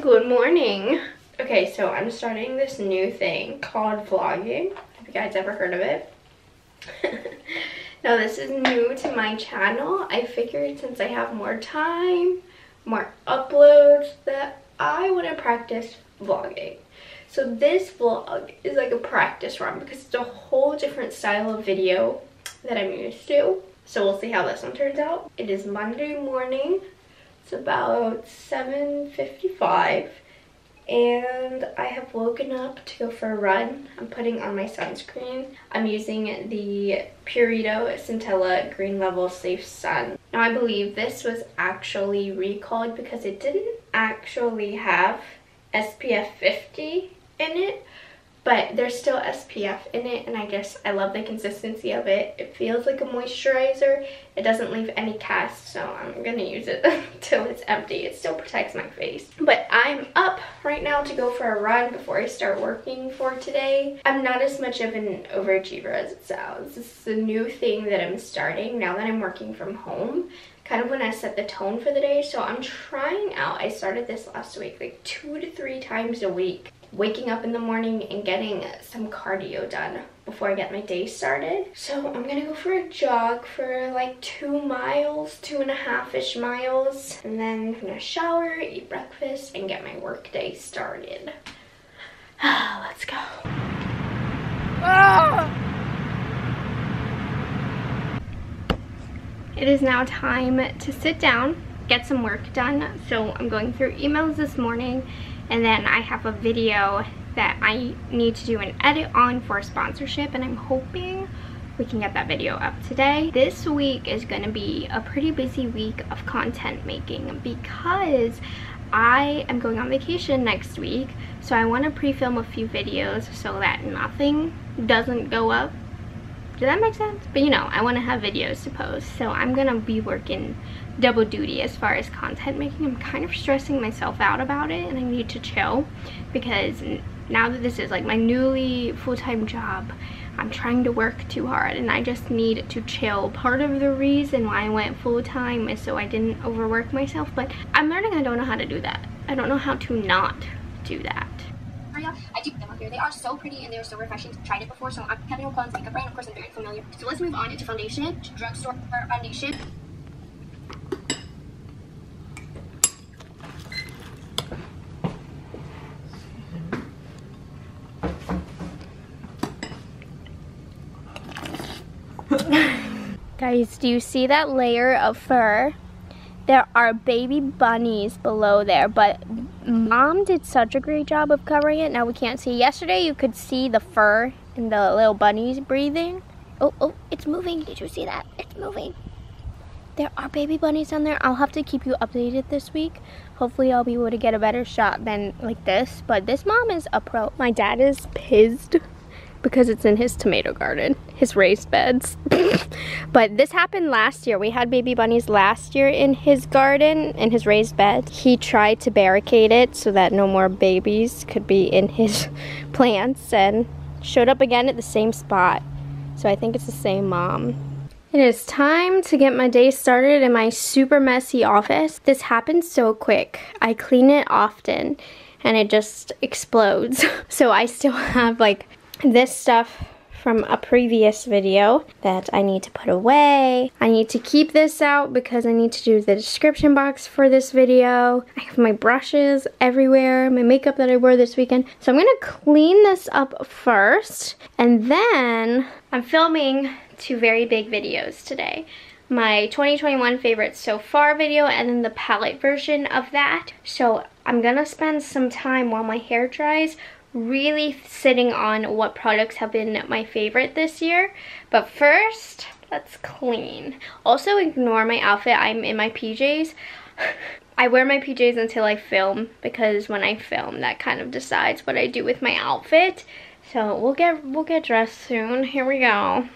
Good morning. Okay, so I'm starting this new thing called vlogging. Have you guys ever heard of it? now this is new to my channel. I figured since I have more time, more uploads, that I want to practice vlogging. So this vlog is like a practice run because it's a whole different style of video that I'm used to. So we'll see how this one turns out. It is Monday morning. It's about 7.55 and I have woken up to go for a run. I'm putting on my sunscreen. I'm using the Purito Centella Green Level Safe Sun. Now I believe this was actually recalled because it didn't actually have SPF 50 in it but there's still SPF in it and I guess I love the consistency of it. It feels like a moisturizer. It doesn't leave any cast so I'm gonna use it until it's empty. It still protects my face. But I'm up right now to go for a run before I start working for today. I'm not as much of an overachiever as it sounds. This is a new thing that I'm starting now that I'm working from home kind of when I set the tone for the day. So I'm trying out, I started this last week, like two to three times a week waking up in the morning and getting some cardio done before I get my day started. So I'm gonna go for a jog for like two miles, two and a half-ish miles, and then I'm gonna shower, eat breakfast, and get my work day started. Let's go. Ah! It is now time to sit down, get some work done. So I'm going through emails this morning and then I have a video that I need to do an edit on for sponsorship and I'm hoping we can get that video up today. This week is going to be a pretty busy week of content making because I am going on vacation next week so I want to pre-film a few videos so that nothing doesn't go up does that make sense? But you know, I want to have videos to post. So I'm going to be working double duty as far as content making. I'm kind of stressing myself out about it and I need to chill because now that this is like my newly full-time job, I'm trying to work too hard and I just need to chill. Part of the reason why I went full-time is so I didn't overwork myself, but I'm learning I don't know how to do that. I don't know how to not do that. I do them up here. They are so pretty and they're so refreshing. I've tried it before, so I'm Kevyn Aucoin's makeup brand. Of course, I'm very familiar. So let's move on into foundation. Drugstore foundation. Guys, do you see that layer of fur? There are baby bunnies below there, but mom did such a great job of covering it. Now we can't see. Yesterday you could see the fur and the little bunnies breathing. Oh, oh, it's moving. Did you see that? It's moving. There are baby bunnies on there. I'll have to keep you updated this week. Hopefully I'll be able to get a better shot than like this. But this mom is a pro. My dad is pissed because it's in his tomato garden, his raised beds. but this happened last year. We had baby bunnies last year in his garden, in his raised bed. He tried to barricade it so that no more babies could be in his plants and showed up again at the same spot. So I think it's the same mom. It is time to get my day started in my super messy office. This happens so quick. I clean it often and it just explodes. So I still have like this stuff from a previous video that I need to put away. I need to keep this out because I need to do the description box for this video. I have my brushes everywhere, my makeup that I wore this weekend. So I'm gonna clean this up first and then I'm filming two very big videos today my 2021 favorites so far video and then the palette version of that. So I'm gonna spend some time while my hair dries really sitting on what products have been my favorite this year. But first, let's clean. Also ignore my outfit. I'm in my PJs. I wear my PJs until I film because when I film that kind of decides what I do with my outfit. So we'll get we'll get dressed soon. Here we go.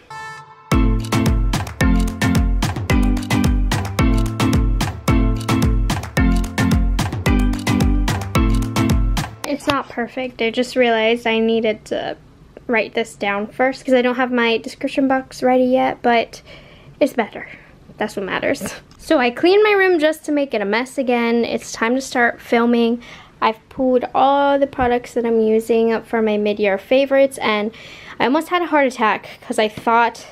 It's not perfect. I just realized I needed to write this down first because I don't have my description box ready yet, but it's better. That's what matters. So I cleaned my room just to make it a mess again. It's time to start filming. I've pulled all the products that I'm using for my mid-year favorites and I almost had a heart attack because I thought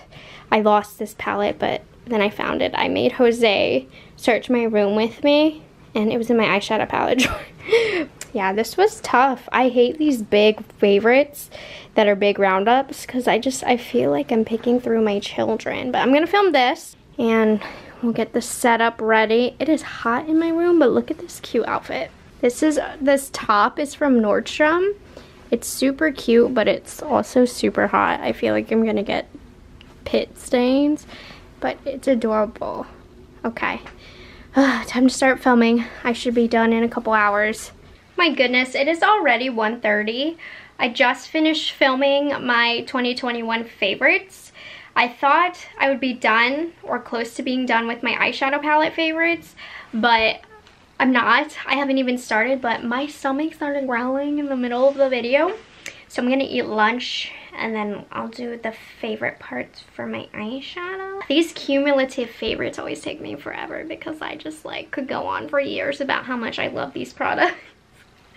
I lost this palette, but then I found it. I made Jose search my room with me and it was in my eyeshadow palette drawer. Yeah, this was tough. I hate these big favorites that are big roundups because I just, I feel like I'm picking through my children. But I'm going to film this and we'll get the setup ready. It is hot in my room, but look at this cute outfit. This is, this top is from Nordstrom. It's super cute, but it's also super hot. I feel like I'm going to get pit stains, but it's adorable. Okay. Time to start filming. I should be done in a couple hours. My goodness, it is already 1.30. I just finished filming my 2021 favorites. I thought I would be done or close to being done with my eyeshadow palette favorites, but I'm not. I haven't even started, but my stomach started growling in the middle of the video. So I'm gonna eat lunch and then I'll do the favorite parts for my eyeshadow. These cumulative favorites always take me forever because I just like could go on for years about how much I love these products.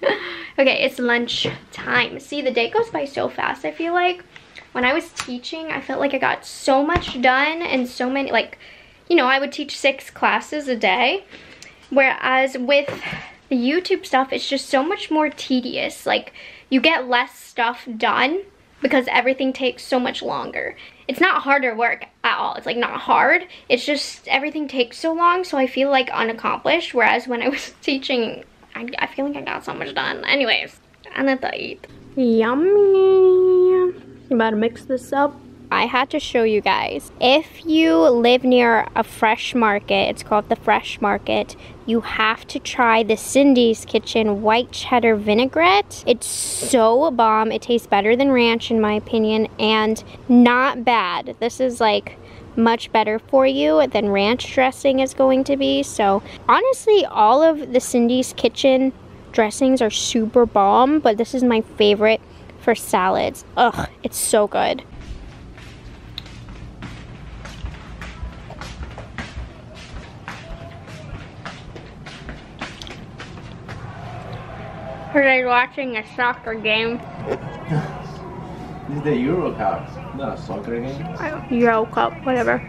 okay, it's lunch time. See, the day goes by so fast, I feel like. When I was teaching, I felt like I got so much done and so many, like, you know, I would teach six classes a day. Whereas with the YouTube stuff, it's just so much more tedious. Like, you get less stuff done because everything takes so much longer. It's not harder work at all. It's like not hard. It's just everything takes so long so I feel like unaccomplished. Whereas when I was teaching, I, I feel like I got so much done. Anyways, I'm gonna eat. Yummy. You about to mix this up? I had to show you guys. If you live near a fresh market, it's called the Fresh Market, you have to try the Cindy's Kitchen White Cheddar Vinaigrette. It's so bomb. It tastes better than ranch in my opinion and not bad. This is like much better for you than ranch dressing is going to be. So honestly, all of the Cindy's Kitchen dressings are super bomb, but this is my favorite for salads. Ugh, it's so good. Are they watching a soccer game. this is the Euro Cup, not a soccer game. Euro Cup, whatever.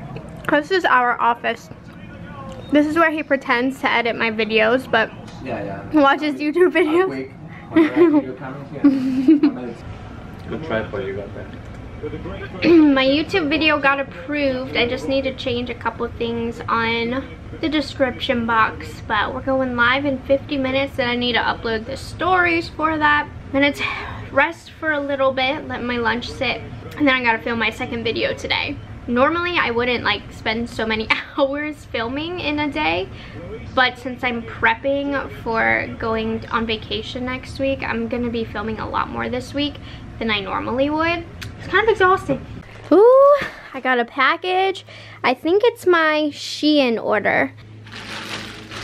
This is our office. This is where he pretends to edit my videos, but yeah, yeah. watches YouTube videos. Good try for you got that. my YouTube video got approved. I just need to change a couple things on the description box. But we're going live in 50 minutes and I need to upload the stories for that. Then it's rest for a little bit, let my lunch sit, and then I gotta film my second video today. Normally I wouldn't like spend so many hours filming in a day, but since I'm prepping for going on vacation next week, I'm gonna be filming a lot more this week than I normally would. It's kind of exhausting. Ooh, I got a package. I think it's my Shein order.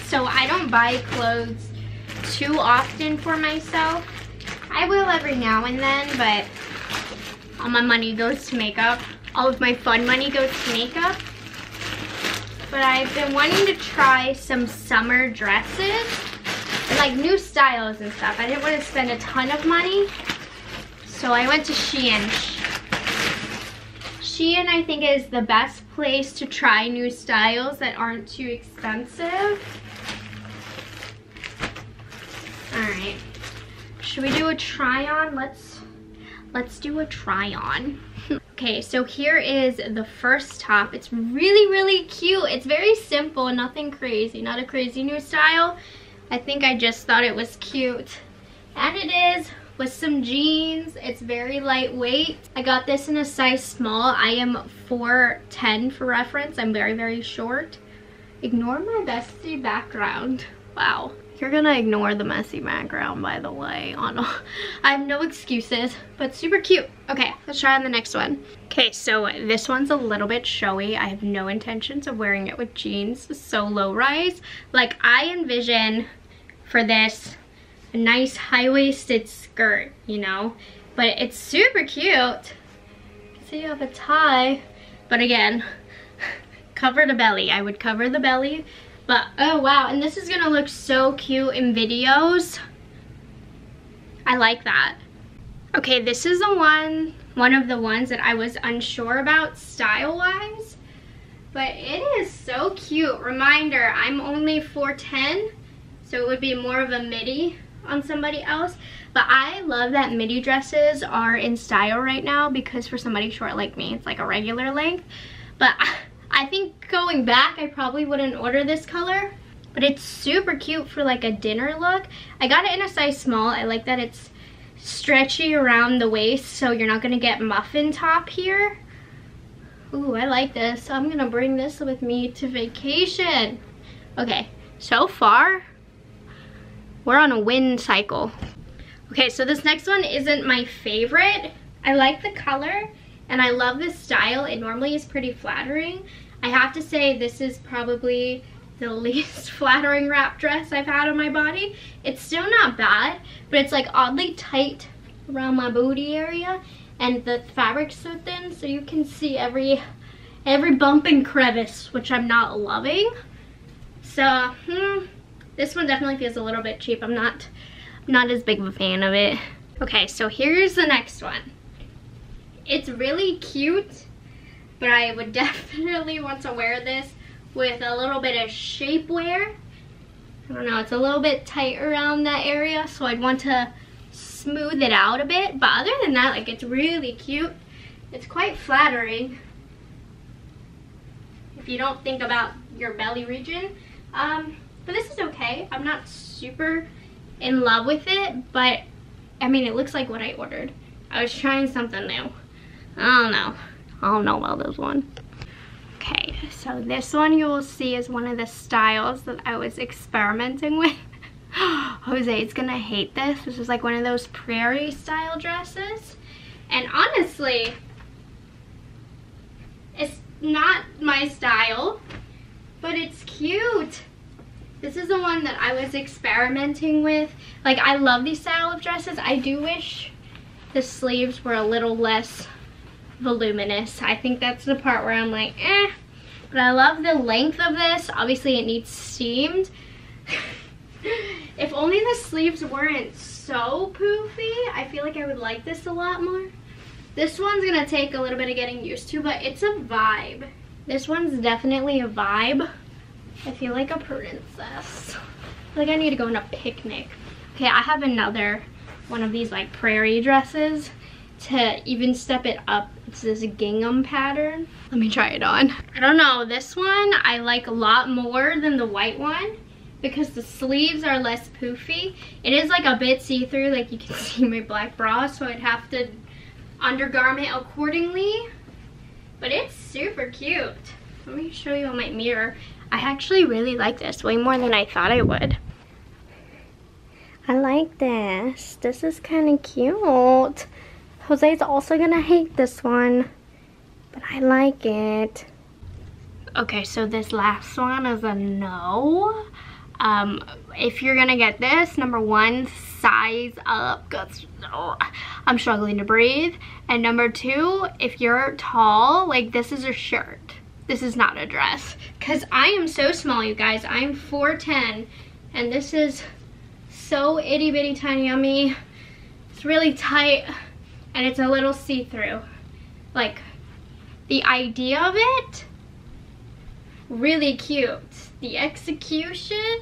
So I don't buy clothes too often for myself. I will every now and then, but all my money goes to makeup. All of my fun money goes to makeup. But I've been wanting to try some summer dresses and like new styles and stuff. I didn't want to spend a ton of money. So I went to Shein. Shein, I think, is the best place to try new styles that aren't too expensive. All right, should we do a try on? Let's, let's do a try on. okay, so here is the first top. It's really, really cute. It's very simple, nothing crazy, not a crazy new style. I think I just thought it was cute. And it is with some jeans. It's very lightweight. I got this in a size small. I am 4'10 for reference. I'm very, very short. Ignore my bestie background. Wow. You're gonna ignore the messy background, by the way. On I have no excuses, but super cute. Okay, let's try on the next one. Okay, so this one's a little bit showy. I have no intentions of wearing it with jeans, so low rise. Like I envision for this a nice high-waisted skirt, you know? But it's super cute. See you have a tie, but again, cover the belly. I would cover the belly, but oh wow, and this is gonna look so cute in videos. I like that. Okay, this is the one, one of the ones that I was unsure about style-wise. But it is so cute. Reminder, I'm only 4'10", so it would be more of a midi on somebody else. But I love that midi dresses are in style right now because for somebody short like me, it's like a regular length. But I think going back, I probably wouldn't order this color. But it's super cute for like a dinner look. I got it in a size small. I like that it's stretchy around the waist so you're not gonna get muffin top here. Ooh, I like this. I'm gonna bring this with me to vacation. Okay, so far, we're on a win cycle. Okay, so this next one isn't my favorite. I like the color and I love this style. It normally is pretty flattering. I have to say this is probably the least flattering wrap dress I've had on my body. It's still not bad, but it's like oddly tight around my booty area and the fabric's so thin so you can see every every bump and crevice, which I'm not loving. So, hmm, this one definitely feels a little bit cheap. I'm not not as big of a fan of it. Okay, so here's the next one. It's really cute, but I would definitely want to wear this with a little bit of shapewear. I don't know, it's a little bit tight around that area, so I'd want to smooth it out a bit. But other than that, like it's really cute. It's quite flattering if you don't think about your belly region. Um, but this is okay. I'm not super in love with it, but I mean, it looks like what I ordered. I was trying something new. I don't know. I don't know about this one. Okay, so this one you will see is one of the styles that I was experimenting with. Jose is gonna hate this. This is like one of those prairie style dresses. And honestly, it's not my style, but it's cute. This is the one that I was experimenting with. Like, I love these style of dresses. I do wish the sleeves were a little less voluminous. I think that's the part where I'm like, eh. But I love the length of this. Obviously, it needs steamed. if only the sleeves weren't so poofy, I feel like I would like this a lot more. This one's gonna take a little bit of getting used to, but it's a vibe. This one's definitely a vibe. I feel like a princess. like I need to go on a picnic. Okay, I have another one of these like prairie dresses to even step it up. It's this gingham pattern. Let me try it on. I don't know, this one I like a lot more than the white one because the sleeves are less poofy. It is like a bit see-through, like you can see my black bra, so I'd have to undergarment accordingly. But it's super cute. Let me show you on my mirror. I actually really like this way more than I thought I would. I like this. This is kind of cute. Jose's also gonna hate this one, but I like it. Okay, so this last one is a no. Um, if you're gonna get this, number one, size up, because oh, I'm struggling to breathe. And number two, if you're tall, like this is a shirt. This is not a dress. Because I am so small, you guys. I'm 4'10", and this is so itty bitty tiny on me. It's really tight, and it's a little see-through. Like, the idea of it, really cute. The execution,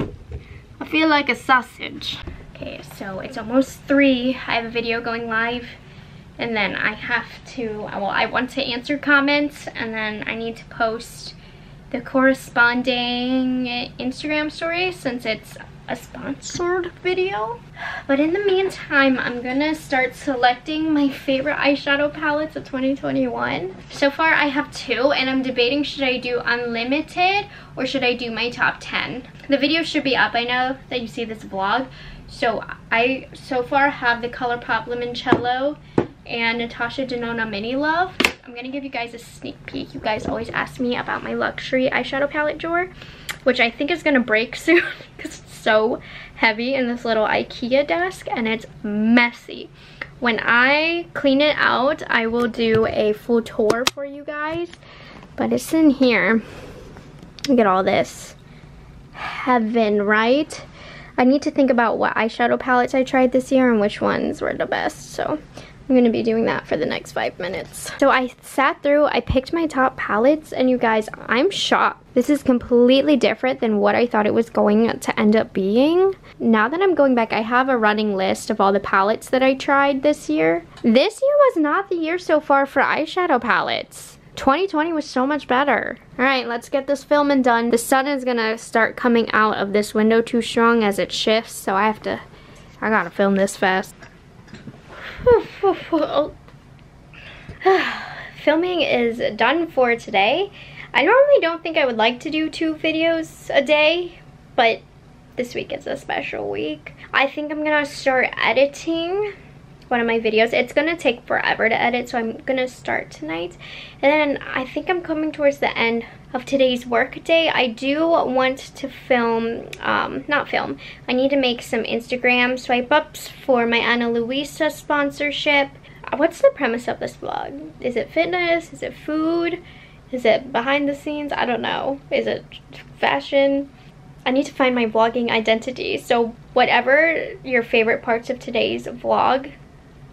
I feel like a sausage. Okay, so it's almost three. I have a video going live and then I have to, well, I want to answer comments and then I need to post the corresponding Instagram story since it's a sponsored video. But in the meantime, I'm gonna start selecting my favorite eyeshadow palettes of 2021. So far I have two and I'm debating should I do unlimited or should I do my top 10. The video should be up. I know that you see this vlog. So I so far have the ColourPop Limoncello and Natasha Denona Mini Love. I'm to give you guys a sneak peek. You guys always ask me about my luxury eyeshadow palette drawer, which I think is to break soon because it's so heavy in this little Ikea desk and it's messy. When I clean it out, I will do a full tour for you guys, but it's in here. Look at all this heaven, right? I need to think about what eyeshadow palettes I tried this year and which ones were the best. So I'm gonna be doing that for the next five minutes. So I sat through, I picked my top palettes, and you guys, I'm shocked. This is completely different than what I thought it was going to end up being. Now that I'm going back, I have a running list of all the palettes that I tried this year. This year was not the year so far for eyeshadow palettes. 2020 was so much better. All right, let's get this filming done. The sun is gonna start coming out of this window too strong as it shifts, so I have to, I gotta film this fast. Filming is done for today. I normally don't think I would like to do two videos a day, but this week is a special week. I think I'm gonna start editing one of my videos. It's gonna take forever to edit, so I'm gonna start tonight. And then I think I'm coming towards the end of today's work day. I do want to film, um, not film, I need to make some Instagram swipe ups for my Ana Luisa sponsorship. What's the premise of this vlog? Is it fitness? Is it food? Is it behind the scenes? I don't know. Is it fashion? I need to find my vlogging identity. So whatever your favorite parts of today's vlog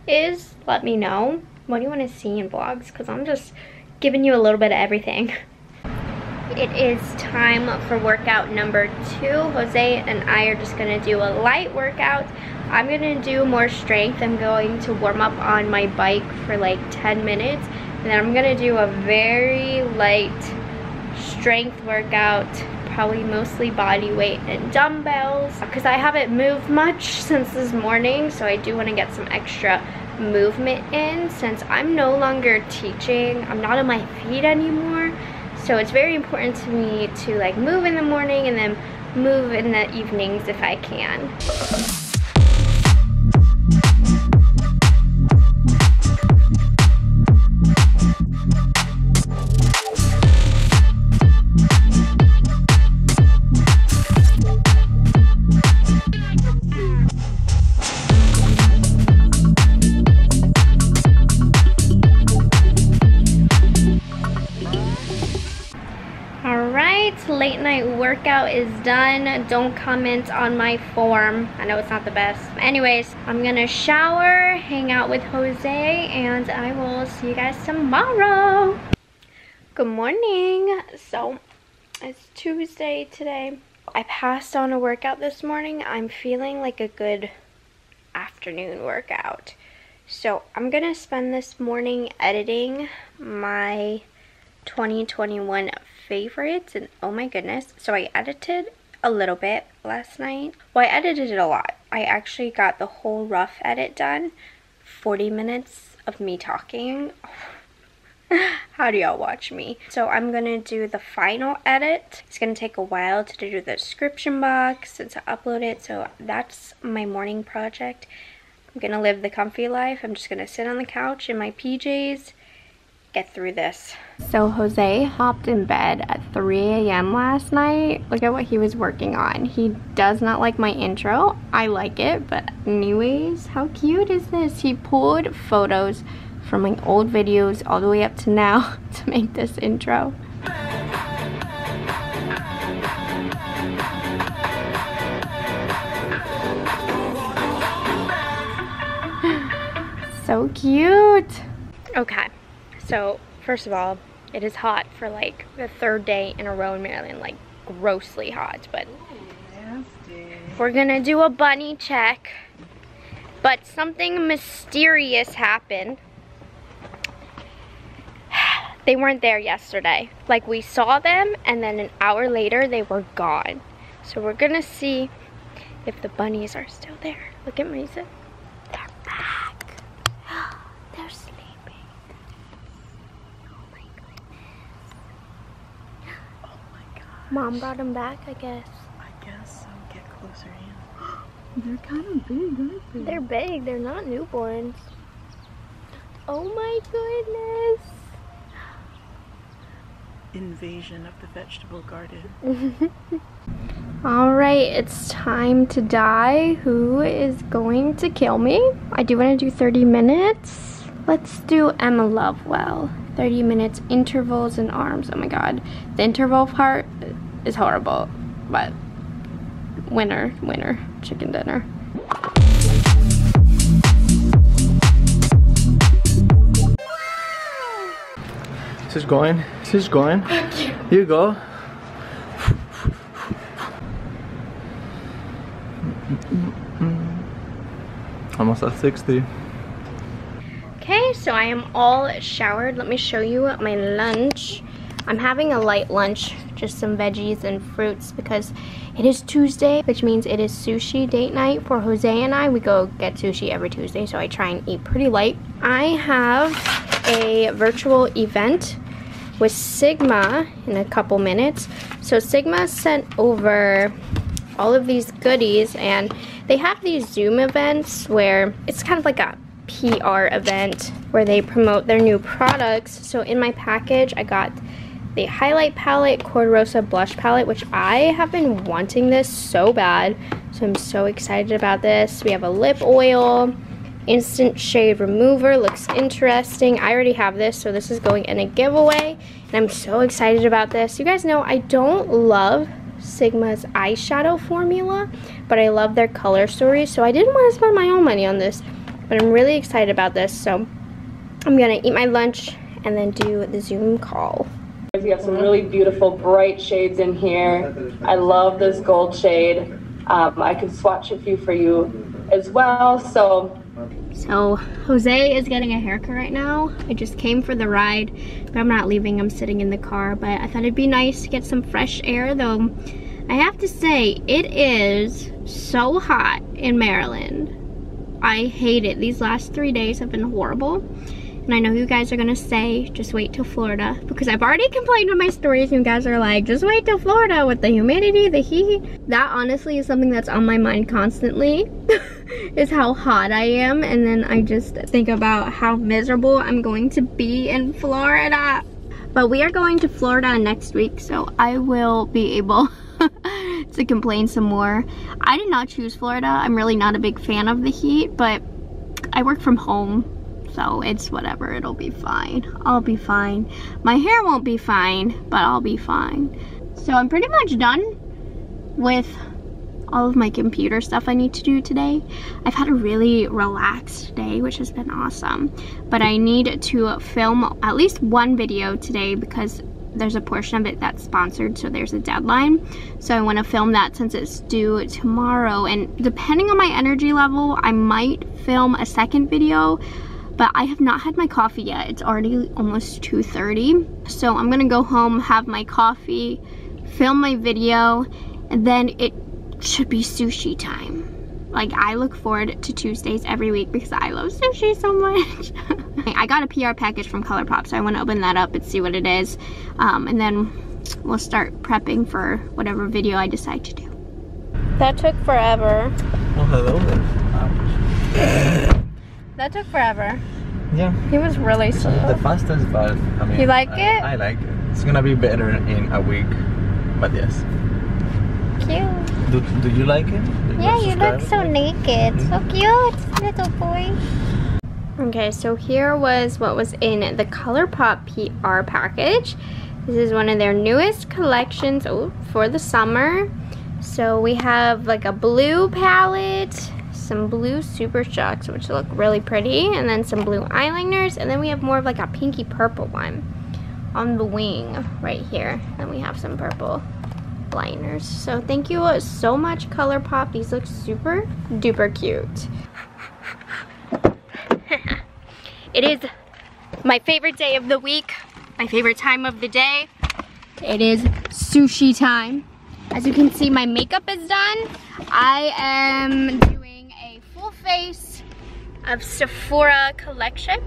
is, let me know. What do you want to see in vlogs? Because I'm just giving you a little bit of everything. It is time for workout number two. Jose and I are just going to do a light workout. I'm going to do more strength. I'm going to warm up on my bike for like 10 minutes. And then I'm going to do a very light strength workout probably mostly body weight and dumbbells because I haven't moved much since this morning so I do want to get some extra movement in since I'm no longer teaching. I'm not on my feet anymore. So it's very important to me to like move in the morning and then move in the evenings if I can workout is done. Don't comment on my form. I know it's not the best. Anyways, I'm gonna shower, hang out with Jose, and I will see you guys tomorrow. Good morning. So, it's Tuesday today. I passed on a workout this morning. I'm feeling like a good afternoon workout. So, I'm gonna spend this morning editing my 2021 favorites and oh my goodness. So I edited a little bit last night. Well I edited it a lot. I actually got the whole rough edit done. 40 minutes of me talking. How do y'all watch me? So I'm gonna do the final edit. It's gonna take a while to do the description box and to upload it so that's my morning project. I'm gonna live the comfy life. I'm just gonna sit on the couch in my PJs get through this. So Jose hopped in bed at 3 a.m. last night. Look at what he was working on. He does not like my intro. I like it, but anyways, how cute is this? He pulled photos from my old videos all the way up to now to make this intro. so cute. Okay. So, first of all, it is hot for like the third day in a row in Maryland, like grossly hot, but we're gonna do a bunny check. But something mysterious happened. They weren't there yesterday. Like we saw them and then an hour later they were gone. So we're gonna see if the bunnies are still there. Look at Mason. Mom brought them back, I guess. I guess so. Get closer in. They're kind of big, aren't they? They're big. They're not newborns. Oh my goodness. Invasion of the vegetable garden. All right, it's time to die. Who is going to kill me? I do want to do 30 minutes. Let's do Emma Lovewell. 30 minutes intervals and arms. Oh my god. The interval part is horrible, but winner, winner. chicken dinner. This is going. This is going. You go. Almost at 60. Okay, so I am all showered. Let me show you my lunch. I'm having a light lunch, just some veggies and fruits because it is Tuesday, which means it is sushi date night for Jose and I. We go get sushi every Tuesday, so I try and eat pretty light. I have a virtual event with Sigma in a couple minutes. So Sigma sent over all of these goodies and they have these Zoom events where it's kind of like a PR event where they promote their new products. So in my package, I got the highlight palette, Cor-de-Rosa blush palette, which I have been wanting this so bad. So I'm so excited about this. We have a lip oil, instant shade remover, looks interesting. I already have this, so this is going in a giveaway. And I'm so excited about this. You guys know I don't love Sigma's eyeshadow formula, but I love their color stories So I didn't want to spend my own money on this, but I'm really excited about this. So I'm gonna eat my lunch and then do the Zoom call. We have some really beautiful bright shades in here. I love this gold shade. Um, I can swatch a few for you as well. So So Jose is getting a haircut right now. I just came for the ride, but I'm not leaving. I'm sitting in the car, but I thought it'd be nice to get some fresh air though. I have to say, it is so hot in Maryland. I hate it. These last three days have been horrible. And I know you guys are gonna say, just wait till Florida. Because I've already complained on my stories. You guys are like, just wait till Florida with the humidity, the heat. That honestly is something that's on my mind constantly. is how hot I am. And then I just think about how miserable I'm going to be in Florida. But we are going to Florida next week. So I will be able to complain some more. I did not choose Florida. I'm really not a big fan of the heat. But I work from home so it's whatever it'll be fine. I'll be fine. My hair won't be fine but I'll be fine. So I'm pretty much done with all of my computer stuff I need to do today. I've had a really relaxed day which has been awesome. But I need to film at least one video today because there's a portion of it that's sponsored so there's a deadline. So I want to film that since it's due tomorrow. And depending on my energy level I might film a second video but I have not had my coffee yet. It's already almost 2.30. So I'm gonna go home, have my coffee, film my video, and then it should be sushi time. Like I look forward to Tuesdays every week because I love sushi so much. I got a PR package from ColourPop, so I wanna open that up and see what it is. Um, and then we'll start prepping for whatever video I decide to do. That took forever. Well, hello then. That took forever. Yeah. He was really slow. The fastest, but I mean. You like I, it? I like it. It's gonna be better in a week, but yes. Cute. Do, do you like it? Do Yeah, you look so naked. So mm-hmm. cute, little boy. Okay, so here was what was in the ColourPop PR package. This is one of their newest collections oh, for the summer. So we have like a blue palette, some blue super shocks which look really pretty and then some blue eyeliners and then we have more of like a pinky purple one on the wing right here. And we have some purple liners. So thank you so much ColourPop. These look super duper cute. It is my favorite day of the week my favorite time of the day. It is sushi time. As you can see my makeup is done. I am of Sephora collection.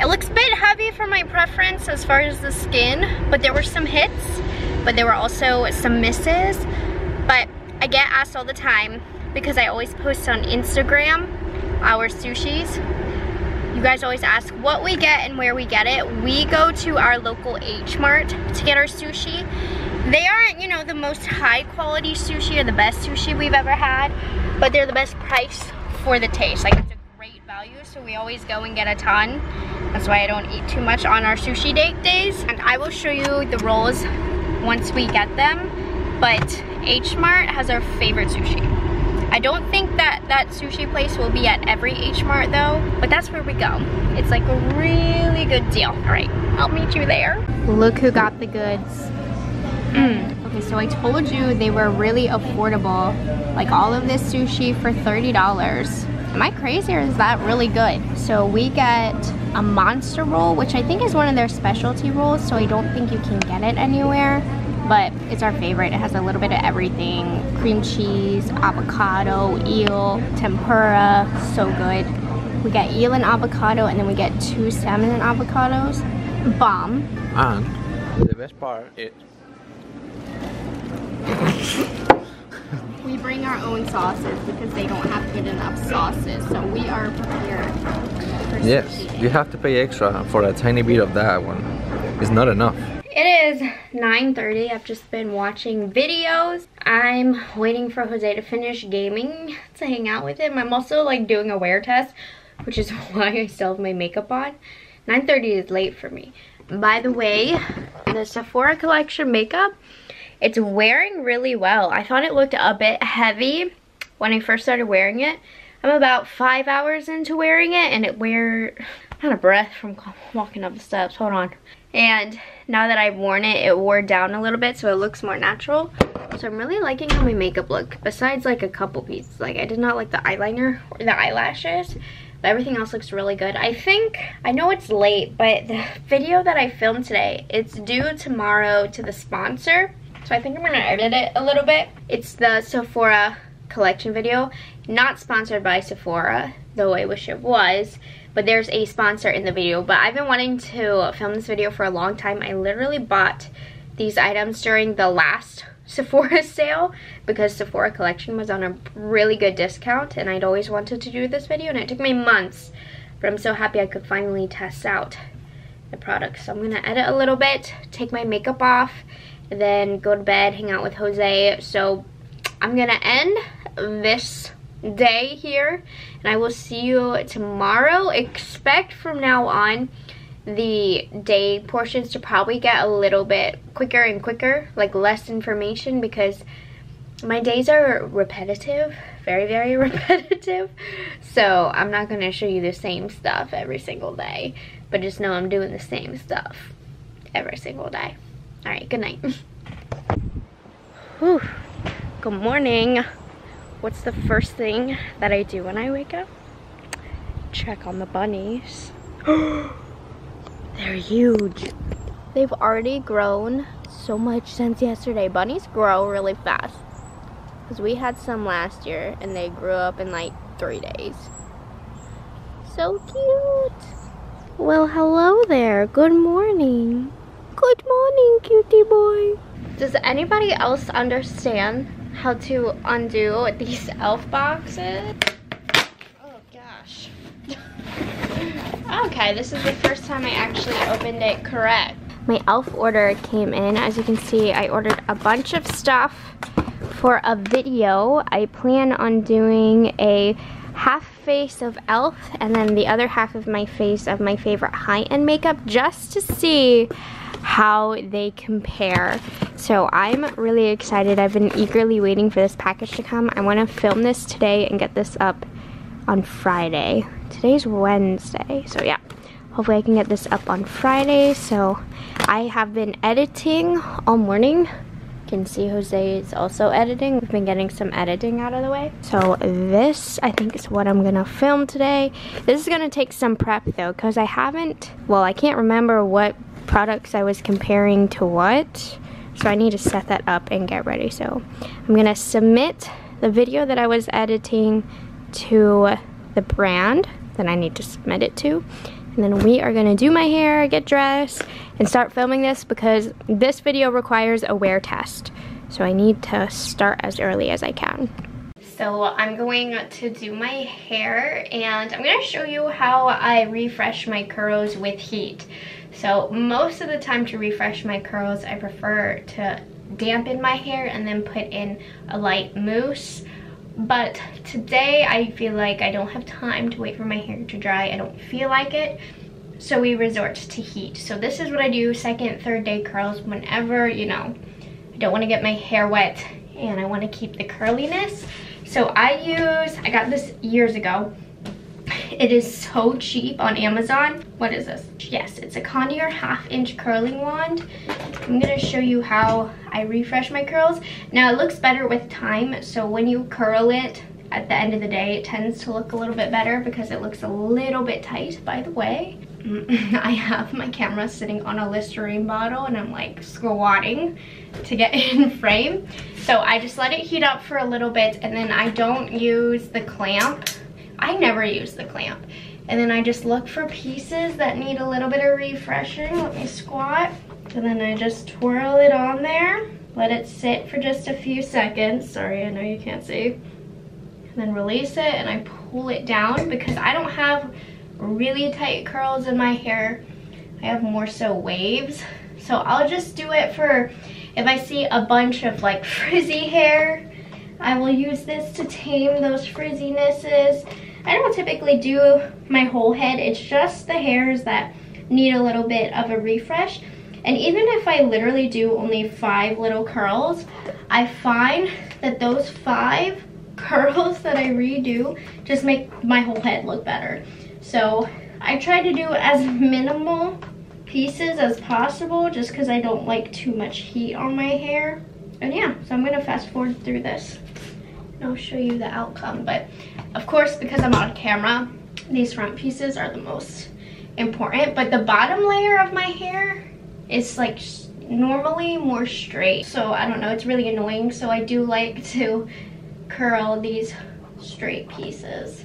It looks a bit heavy for my preference as far as the skin, but there were some hits, but there were also some misses. But I get asked all the time because I always post on Instagram our sushis. You guys always ask what we get and where we get it. We go to our local H Mart to get our sushi. They aren't, you know, the most high quality sushi or the best sushi we've ever had, but they're the best price for the taste. Like it's a great value, so we always go and get a ton. That's why I don't eat too much on our sushi date days. And I will show you the rolls once we get them. But H Mart has our favorite sushi. I don't think that that sushi place will be at every H Mart though, but that's where we go. It's like a really good deal. All right, I'll meet you there. Look who got the goods. Mm. Okay, so I told you they were really affordable. Like all of this sushi for $30. Am I crazy or is that really good? So we get a monster roll, which I think is one of their specialty rolls, so I don't think you can get it anywhere. But it's our favorite. It has a little bit of everything. Cream cheese, avocado, eel, tempura, so good. We get eel and avocado and then we get two salmon and avocados. Bomb. And the best part is We bring our own sauces because they don't have good enough sauces. So we are prepared yes, sushi. you have to pay extra for a tiny bit of that one. It's not enough. It is 9.30. I've just been watching videos. I'm waiting for Jose to finish gaming to hang out with him. I'm also like doing a wear test, which is why I still have my makeup on. 9.30 is late for me. By the way, the Sephora collection makeup, it's wearing really well. I thought it looked a bit heavy when I first started wearing it. I'm about five hours into wearing it and it wear, I'm out of breath from walking up the steps, hold on. And now that I've worn it, it wore down a little bit so it looks more natural. So I'm really liking how my makeup look, besides like a couple pieces. Like I did not like the eyeliner or the eyelashes, but everything else looks really good. I think, I know it's late, but the video that I filmed today, it's due tomorrow to the sponsor. So I think I'm gonna edit it a little bit. It's the Sephora collection video, not sponsored by Sephora, though I wish it was but there's a sponsor in the video. But I've been wanting to film this video for a long time. I literally bought these items during the last Sephora sale because Sephora collection was on a really good discount and I'd always wanted to do this video and it took me months. But I'm so happy I could finally test out the products. So I'm going to edit a little bit, take my makeup off, then go to bed, hang out with Jose. So I'm to end this day here and I will see you tomorrow. Expect from now on the day portions to probably get a little bit quicker and quicker, like less information because my days are repetitive, very, very repetitive. So I'm not to show you the same stuff every single day, but just know I'm doing the same stuff every single day. All right, good night. Whew. Good morning what's the first thing that I do when I wake up? Check on the bunnies. They're huge. They've already grown so much since yesterday. Bunnies grow really fast. Because we had some last year and they grew up in like three days. So cute. Well, hello there. Good morning. Good morning, cutie boy. Does anybody else understand how to undo these elf boxes. Oh gosh. okay, this is the first time I actually opened it correct. My elf order came in. As you can see, I ordered a bunch of stuff for a video. I plan on doing a half face of elf and then the other half of my face of my favorite high-end makeup just to see how they compare. So I'm really excited. I've been eagerly waiting for this package to come. I want to film this today and get this up on Friday. Today's Wednesday, so yeah. Hopefully I can get this up on Friday. So I have been editing all morning. You can see Jose is also editing. We've been getting some editing out of the way. So this, I think, is what I'm gonna film today. This is gonna take some prep though, because I haven't, well, I can't remember what products I was comparing to what. So I need to set that up and get ready. So I'm gonna submit the video that I was editing to the brand that I need to submit it to. And then we are gonna do my hair, get dressed, and start filming this because this video requires a wear test. So I need to start as early as I can. So I'm going to do my hair and I'm gonna show you how I refresh my curls with heat. So most of the time to refresh my curls, I prefer to dampen my hair and then put in a light mousse. But today I feel like I don't have time to wait for my hair to dry. I don't feel like it. So we resort to heat. So this is what I do second, third day curls whenever, you know, I don't want to get my hair wet and I want to keep the curliness. So I use, I got this years ago. It is so cheap on Amazon. What is this? Yes, it's a Conair half inch curling wand. I'm gonna show you how I refresh my curls. Now it looks better with time, so when you curl it at the end of the day, it tends to look a little bit better because it looks a little bit tight, by the way. I have my camera sitting on a Listerine bottle and I'm like squatting to get in frame. So I just let it heat up for a little bit and then I don't use the clamp. I never use the clamp. And then I just look for pieces that need a little bit of refreshing. Let me squat. And then I just twirl it on there. Let it sit for just a few seconds. Sorry, I know you can't see. And then release it and I pull it down because I don't have really tight curls in my hair. I have more so waves. So I'll just do it for, if I see a bunch of like frizzy hair, I will use this to tame those frizzinesses. I don't typically do my whole head. It's just the hairs that need a little bit of a refresh. And even if I literally do only five little curls, I find that those five curls that I redo just make my whole head look better. So I try to do as minimal pieces as possible just because I don't like too much heat on my hair. And yeah, so I'm gonna fast forward through this. I'll show you the outcome. But of course, because I'm on camera, these front pieces are the most important. But the bottom layer of my hair is like normally more straight. So I don't know, it's really annoying. So I do like to curl these straight pieces.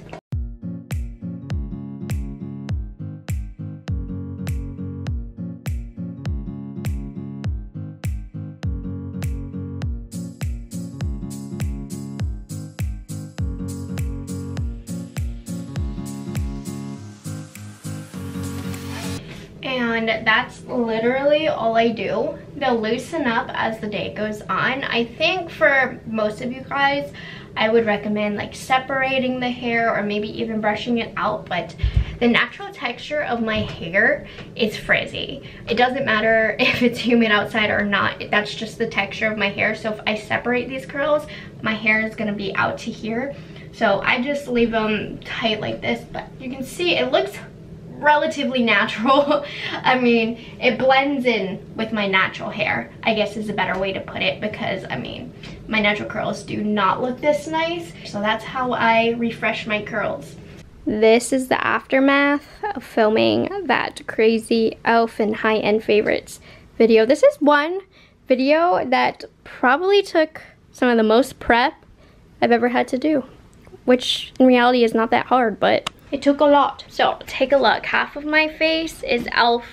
And that's literally all I do. They'll loosen up as the day goes on. I think for most of you guys, I would recommend like separating the hair or maybe even brushing it out, but the natural texture of my hair is frizzy. It doesn't matter if it's humid outside or not, that's just the texture of my hair. So if I separate these curls, my hair is gonna be out to here. So I just leave them tight like this, but you can see it looks relatively natural. I mean, it blends in with my natural hair, I guess is a better way to put it because, I mean, my natural curls do not look this nice. So that's how I refresh my curls. This is the aftermath of filming that crazy elf and high-end favorites video. This is one video that probably took some of the most prep I've ever had to do, which in reality is not that hard, but it took a lot. So take a look. Half of my face is e.l.f.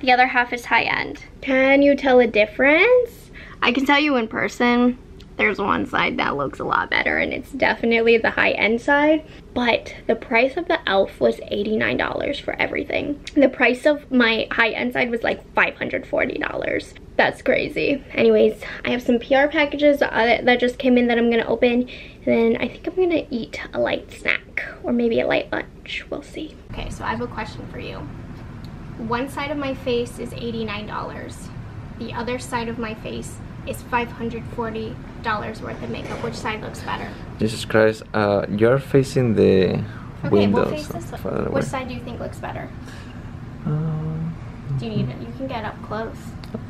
The other half is high-end. Can you tell a difference? I can tell you in person, there's one side that looks a lot better and it's definitely the high-end side. But the price of the e.l.f. was $89 for everything. The price of my high-end side was like $540. That's crazy. Anyways, I have some PR packages that just came in that I'm gonna open. And then I think I'm gonna eat a light snack or maybe a light lunch, we'll see. Okay, so I have a question for you. One side of my face is $89. The other side of my face is $540 worth of makeup. Which side looks better? Jesus Christ, uh, you're facing the okay, windows. We'll face this Which side do you think looks better? Um, do you need it? You can get up close.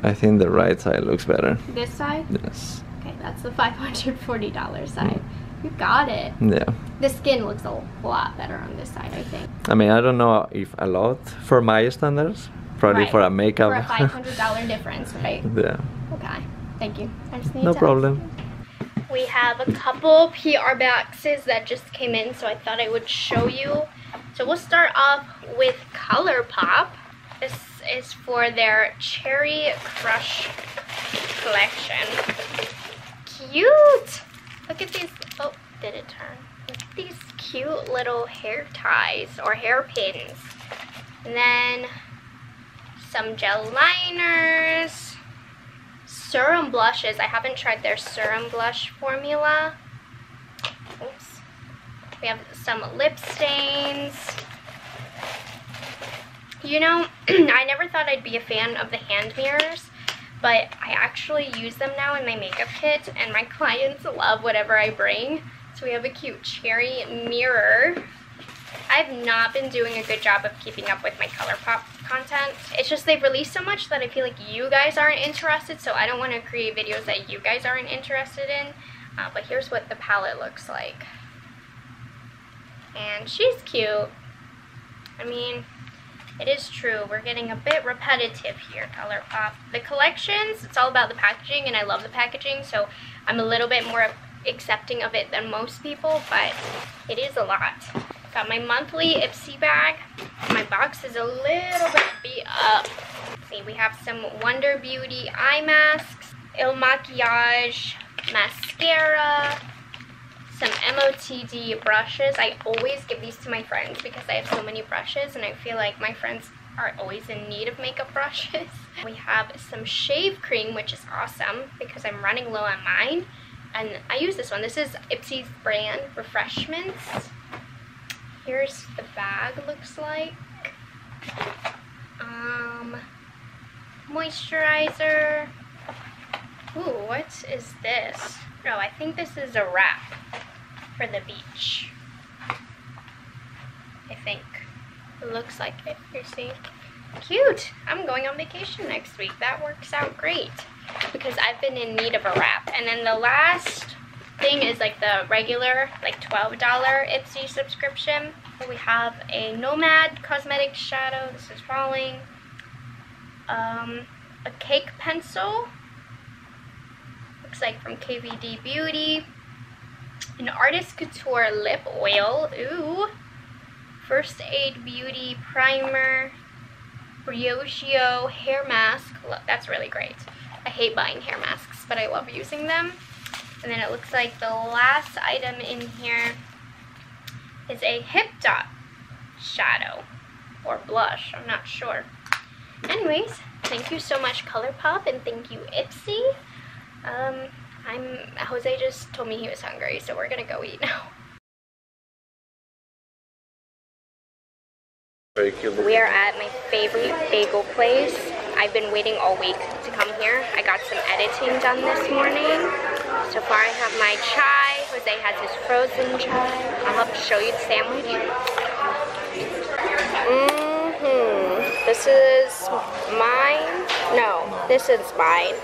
I think the right side looks better. This side? Yes. Okay, that's the $540 side. Mm. You got it. Yeah. The skin looks a lot better on this side, I think. I mean, I don't know if a lot for my standards. Probably right. for a makeup. For a $500 difference, right? Yeah. Okay, thank you. I just need No problem. We have a couple PR boxes that just came in, so I thought I would show you. So we'll start off with ColourPop. This is for their Cherry Crush collection. Cute! Look at these, oh, did it turn? Look at these cute little hair ties or hair pins. And then some gel liners, serum blushes. I haven't tried their serum blush formula. Oops. We have some lip stains. You know, I never thought I'd be a fan of the hand mirrors, but I actually use them now in my makeup kit, and my clients love whatever I bring. So we have a cute cherry mirror. I've not been doing a good job of keeping up with my ColourPop content. It's just they've released so much that I feel like you guys aren't interested, so I don't want to create videos that you guys aren't interested in. Uh, but here's what the palette looks like. And she's cute. I mean, it is true. We're getting a bit repetitive here, ColourPop. The collections, it's all about the packaging, and I love the packaging, so I'm a little bit more accepting of it than most people, but it is a lot. Got my monthly Ipsy bag. My box is a little bit beat up. see, we have some Wander Beauty eye masks, Il Makiage mascara, some MOTD brushes. I always give these to my friends because I have so many brushes and I feel like my friends are always in need of makeup brushes. We have some shave cream, which is awesome because I'm running low on mine. And I use this one. This is Ipsy's brand, Refreshments. Here's the bag looks like. Um, moisturizer. Ooh, what is this? No, I think this is a wrap for the beach. I think. It looks like it, you see. Cute! I'm going on vacation next week. That works out great because I've been in need of a wrap. And then the last thing is like the regular, like $12 Ipsy subscription. We have a Nomad Cosmetic Shadow. This is falling. Um, a cake pencil. Looks like from KVD Beauty. An Artist Couture lip oil. Ooh. First Aid Beauty primer. Briogeo hair mask. Look, that's really great. I hate buying hair masks, but I love using them. And then it looks like the last item in here is a Hip Dot shadow or blush. I'm not sure. Anyways, thank you so much ColourPop and thank you Ipsy. Um, I'm Jose just told me he was hungry, so we're gonna go eat now. We are at my favorite bagel place. I've been waiting all week to come here. I got some editing done this morning. So far I have my chai. Jose has his frozen chai. I'll have to show you the sandwich. Mm-hmm. This is mine. No, this is mine.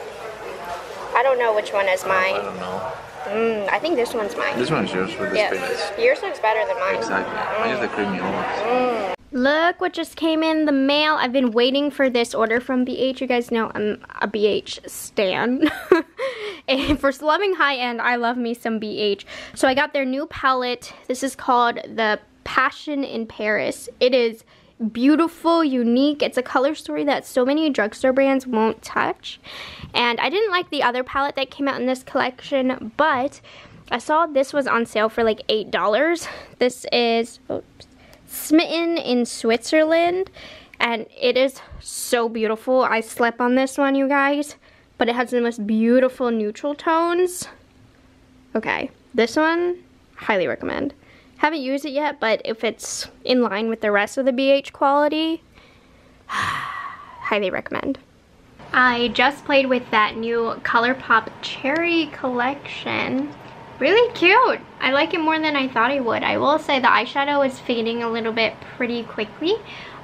I don't know which one is mine. I don't know. Mm, I think this one's mine. This one's yours with the yes. Yours looks better than mine. Exactly. Mine is the creamy ones. Look what just came in the mail. I've been waiting for this order from BH. You guys know I'm a BH stan. and for loving high end, I love me some BH. So I got their new palette. This is called the Passion in Paris. It is beautiful, unique. It's a color story that so many drugstore brands won't touch. And I didn't like the other palette that came out in this collection, but I saw this was on sale for like $8. This is, oops, Smitten in Switzerland. And it is so beautiful. I slept on this one, you guys. But it has the most beautiful neutral tones. Okay, this one, highly recommend. Haven't used it yet, but if it's in line with the rest of the BH quality, highly recommend. I just played with that new ColourPop Cherry collection. Really cute. I like it more than I thought I would. I will say the eyeshadow is fading a little bit pretty quickly.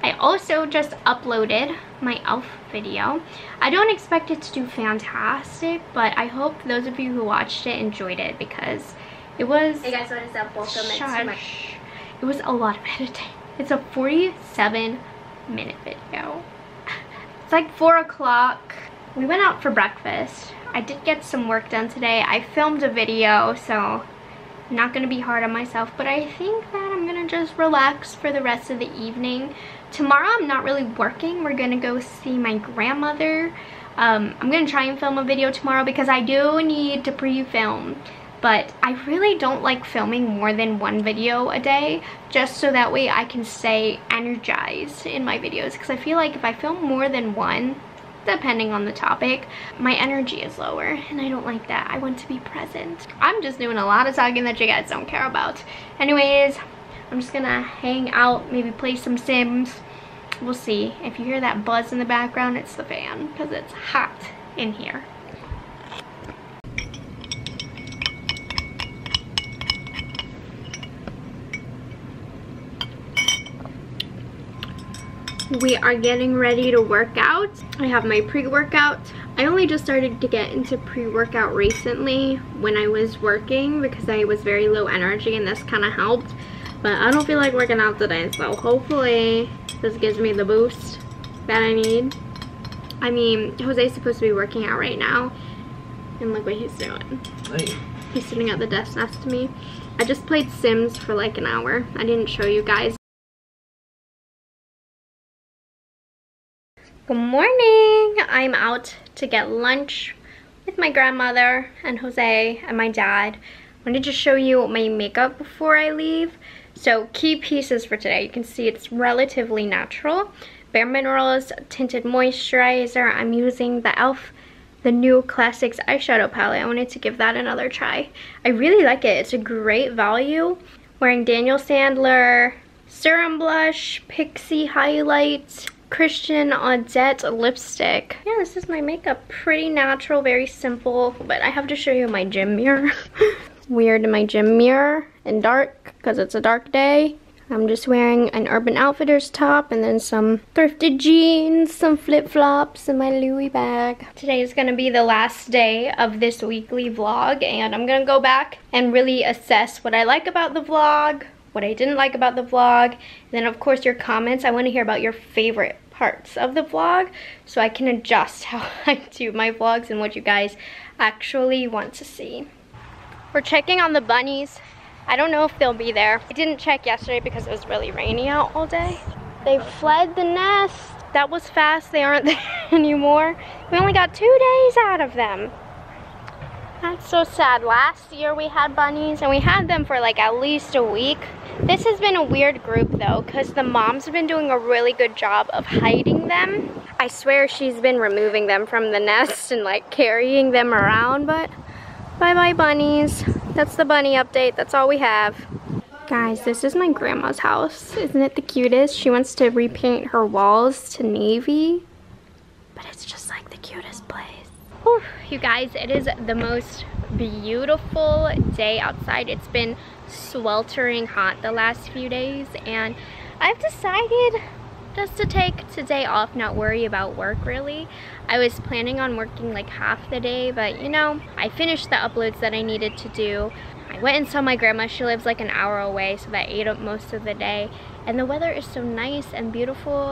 I also just uploaded my e.l.f. video. I don't expect it to do fantastic, but I hope those of you who watched it enjoyed it because it was... Hey guys, what is up? Welcome into my... It was a lot of editing. It's a 47 minute video. It's like 4 o'clock. We went out for breakfast. I did get some work done today. I filmed a video, so I'm not going to be hard on myself. But I think that I'm going to just relax for the rest of the evening. Tomorrow I'm not really working. We're going to go see my grandmother. Um, I'm going to try and film a video tomorrow because I do need to pre-film but I really don't like filming more than one video a day just so that way I can stay energized in my videos because I feel like if I film more than one depending on the topic my energy is lower and I don't like that. I want to be present. I'm just doing a lot of talking that you guys don't care about. Anyways I'm just gonna hang out maybe play some sims. We'll see. If you hear that buzz in the background it's the fan because it's hot in here we are getting ready to work out. I have my pre-workout. I only just started to get into pre-workout recently when I was working because I was very low energy and this kind of helped. But I don't feel like working out today, so hopefully this gives me the boost that I need. I mean, Jose's supposed to be working out right now, and look what he's doing. Hey. He's sitting at the desk next to me. I just played Sims for like an hour. I didn't show you guys. Good morning! I'm out to get lunch with my grandmother and Jose and my dad. I wanted to show you my makeup before I leave. So key pieces for today. You can see it's relatively natural. Bare Minerals Tinted Moisturizer. I'm using the e.l.f. The new Classics eyeshadow palette. I wanted to give that another try. I really like it. It's a great value. Wearing Daniel Sandler Serum Blush, Pixi Highlight, Christian Audette lipstick. Yeah, this is my makeup. Pretty natural, very simple, but I have to show you my gym mirror. Weird in my gym mirror and dark because it's a dark day. I'm just wearing an Urban Outfitters top and then some thrifted jeans, some flip-flops, and my Louis bag. Today is to be the last day of this weekly vlog and I'm to go back and really assess what I like about the vlog, what I didn't like about the vlog, and then of course your comments. I want to hear about your favorite parts of the vlog so I can adjust how I do my vlogs and what you guys actually want to see. We're checking on the bunnies. I don't know if they'll be there. I didn't check yesterday because it was really rainy out all day. They fled the nest. That was fast. They aren't there anymore. We only got two days out of them. That's so sad. Last year we had bunnies and we had them for like at least a week. This has been a weird group though because the moms have been doing a really good job of hiding them. I swear she's been removing them from the nest and like carrying them around but bye bye bunnies. That's the bunny update. That's all we have. Guys, this is my grandma's house. Isn't it the cutest? She wants to repaint her walls to navy, but it's just like the cutest place. Whew, you guys, it is the most beautiful day outside. It's been sweltering hot the last few days and I've decided just to take today off, not worry about work really. I was planning on working like half the day, but you know, I finished the uploads that I needed to do. I went and saw my grandma. She lives like an hour away, so that ate up most of the day. And the weather is so nice and beautiful,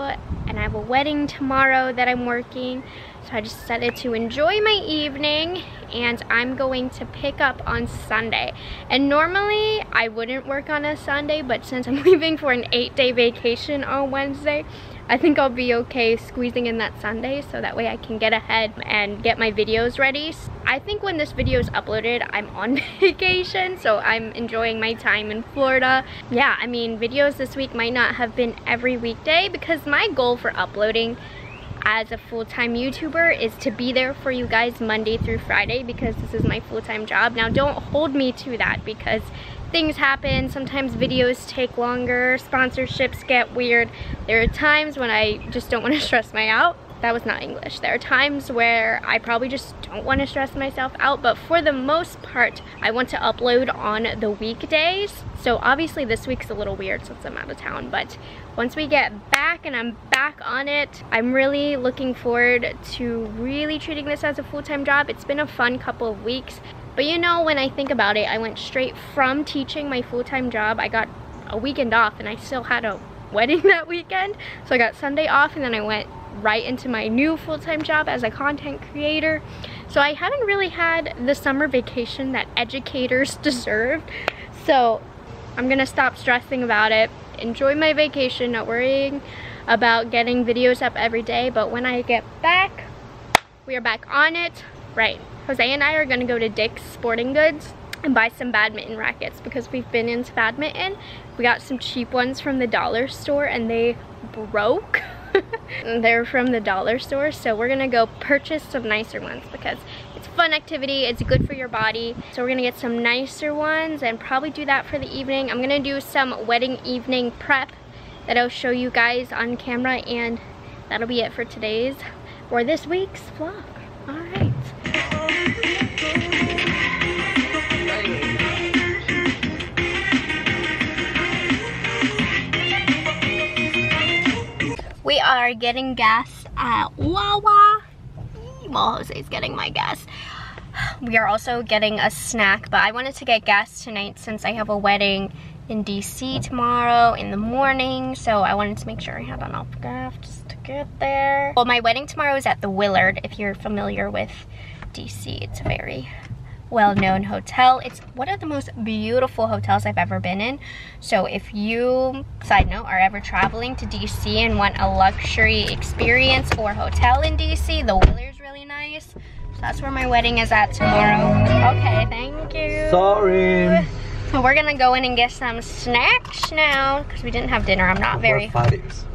and I have a wedding tomorrow that I'm working. So I just decided to enjoy my evening and I'm going to pick up on Sunday. And normally I wouldn't work on a Sunday, but since I'm leaving for an eight day vacation on Wednesday, I think I'll be okay squeezing in that Sunday so that way I can get ahead and get my videos ready. I think when this video is uploaded, I'm on vacation, so I'm enjoying my time in Florida. Yeah, I mean, videos this week might not have been every weekday because my goal for uploading as a full-time YouTuber is to be there for you guys Monday through Friday because this is my full-time job. Now don't hold me to that because things happen. Sometimes videos take longer, sponsorships get weird. There are times when I just don't want to stress my out. That was not English. There are times where I probably just don't want to stress myself out, but for the most part, I want to upload on the weekdays. So obviously this week's a little weird since I'm out of town, but once we get back and I'm back on it, I'm really looking forward to really treating this as a full-time job. It's been a fun couple of weeks. But you know, when I think about it, I went straight from teaching my full-time job. I got a weekend off and I still had a wedding that weekend. So I got Sunday off and then I went right into my new full-time job as a content creator. So I haven't really had the summer vacation that educators deserve. So I'm gonna stop stressing about it, enjoy my vacation, not worrying about getting videos up every day. But when I get back, we are back on it. Right, Jose and I are gonna go to Dick's Sporting Goods and buy some badminton rackets because we've been into badminton. We got some cheap ones from the dollar store and they broke. They're from the dollar store, so we're gonna go purchase some nicer ones because it's a fun activity, it's good for your body. So we're gonna get some nicer ones and probably do that for the evening. I'm gonna do some wedding evening prep that I'll show you guys on camera and that'll be it for today's or this week's vlog. All right. We are getting gas at Wawa. Well, Jose's getting my gas. We are also getting a snack, but I wanted to get gas tonight since I have a wedding in DC tomorrow in the morning. So I wanted to make sure I had enough gas to get there. Well, my wedding tomorrow is at the Willard, if you're familiar with DC. It's a very well-known hotel. It's one of the most beautiful hotels I've ever been in. So if you, side note, are ever traveling to DC and want a luxury experience or hotel in DC, the Willard's really nice. So that's where my wedding is at tomorrow. Okay, thank you. Sorry. So we're gonna go in and get some snacks now because we didn't have dinner. I'm not very,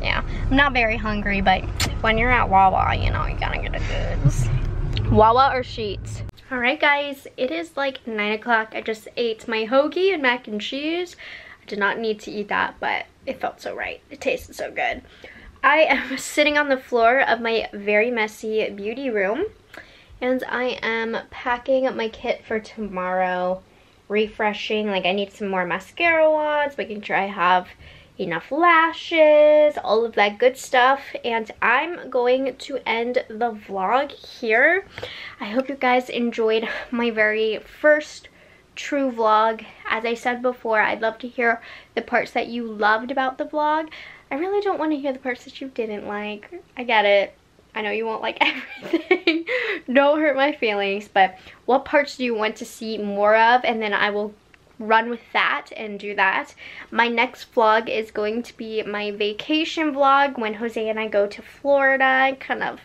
yeah, I'm not very hungry, but when you're at Wawa, you know, you gotta get the goods. Wawa or Sheetz? All right, guys, it is like nine o'clock. I just ate my hoagie and mac and cheese. I did not need to eat that, but it felt so right. It tasted so good. I am sitting on the floor of my very messy beauty room, and I am packing up my kit for tomorrow refreshing. Like I need some more mascara wads, making sure I have enough lashes, all of that good stuff. And I'm going to end the vlog here. I hope you guys enjoyed my very first true vlog. As I said before, I'd love to hear the parts that you loved about the vlog. I really don't want to hear the parts that you didn't like. I get it. I know you won't like everything. Don't hurt my feelings, but what parts do you want to see more of? And then I will run with that and do that. My next vlog is going to be my vacation vlog when Jose and I go to Florida, kind of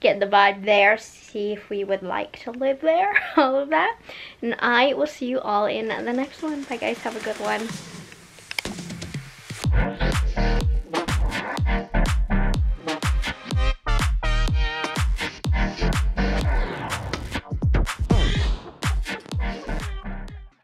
get the vibe there, see if we would like to live there, all of that. And I will see you all in the next one. Bye guys, have a good one.